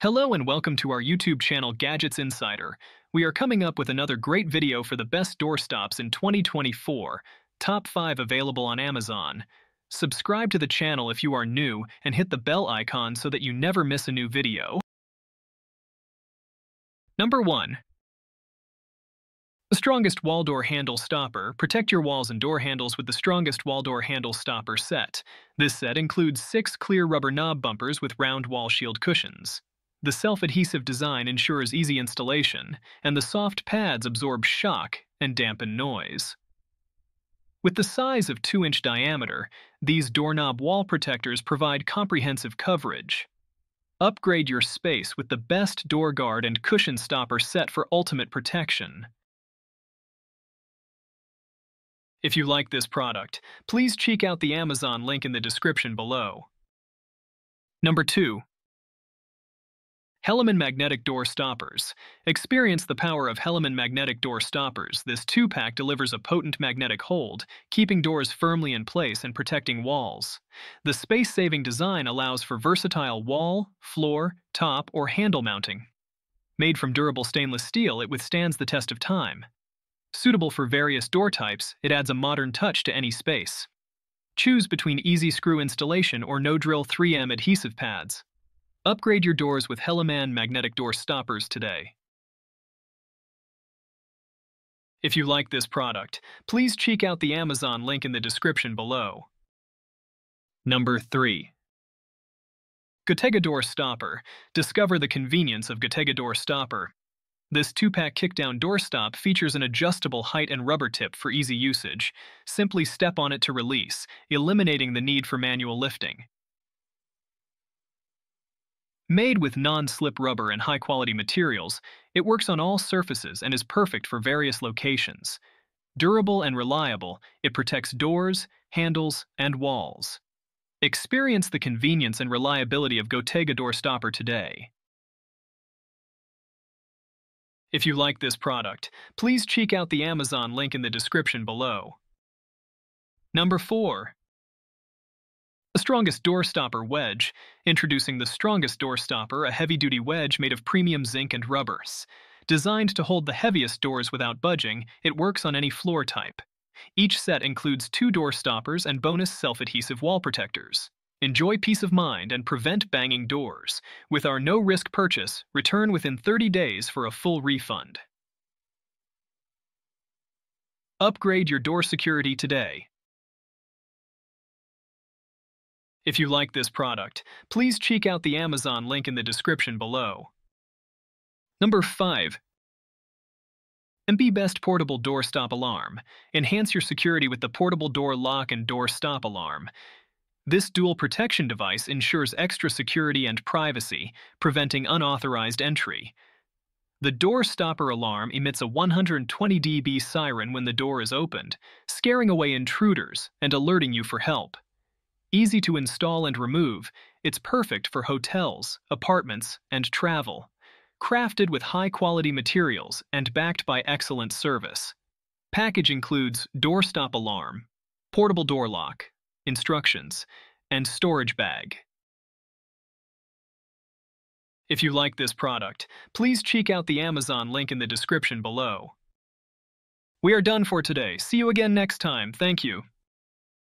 Hello and welcome to our YouTube channel Gadgets Insider. We are coming up with another great video for the best doorstops in 2024, top 5 available on Amazon. Subscribe to the channel if you are new and hit the bell icon so that you never miss a new video. Number 1. The strongest wall door handle stopper. Protect your walls and door handles with the strongest wall door handle stopper set. This set includes six clear rubber knob bumpers with round wall shield cushions. The self-adhesive design ensures easy installation, and the soft pads absorb shock and dampen noise. With the size of 2-inch diameter, these doorknob wall protectors provide comprehensive coverage. Upgrade your space with the best door guard and cushion stopper set for ultimate protection. If you like this product, please check out the Amazon link in the description below. Number 2. HELEMAN Magnetic Door Stoppers. Experience the power of HELEMAN Magnetic Door Stoppers. This two-pack delivers a potent magnetic hold, keeping doors firmly in place and protecting walls. The space-saving design allows for versatile wall, floor, top, or handle mounting. Made from durable stainless steel, it withstands the test of time. Suitable for various door types, it adds a modern touch to any space. Choose between easy screw installation or no-drill 3M adhesive pads. Upgrade your doors with HELEMAN magnetic door stoppers today. If you like this product, please check out the Amazon link in the description below. Number 3. Gotega Door Stopper. Discover the convenience of Gotega Door Stopper. This two-pack kickdown doorstop features an adjustable height and rubber tip for easy usage. Simply step on it to release, eliminating the need for manual lifting. Made with non-slip rubber and high-quality materials, it works on all surfaces and is perfect for various locations. Durable and reliable, it protects doors, handles, and walls. Experience the convenience and reliability of Gotega Door Stopper today. If you like this product, please check out the Amazon link in the description below. Number 4. The strongest door stopper wedge. Introducing the strongest door stopper, a heavy-duty wedge made of premium zinc and rubbers. Designed to hold the heaviest doors without budging, it works on any floor type. Each set includes two door stoppers and bonus self-adhesive wall protectors. Enjoy peace of mind and prevent banging doors. With our no-risk purchase, return within 30 days for a full refund. Upgrade your door security today. If you like this product, please check out the Amazon link in the description below. Number 5. MB Best Portable Door Stop Alarm. Enhance your security with the Portable Door Lock and Door Stop Alarm. This dual protection device ensures extra security and privacy, preventing unauthorized entry. The door stopper alarm emits a 120 dB siren when the door is opened, scaring away intruders and alerting you for help. Easy to install and remove, it's perfect for hotels, apartments, and travel. Crafted with high-quality materials and backed by excellent service. Package includes doorstop alarm, portable door lock, instructions, and storage bag. If you like this product, please check out the Amazon link in the description below. We are done for today. See you again next time. Thank you.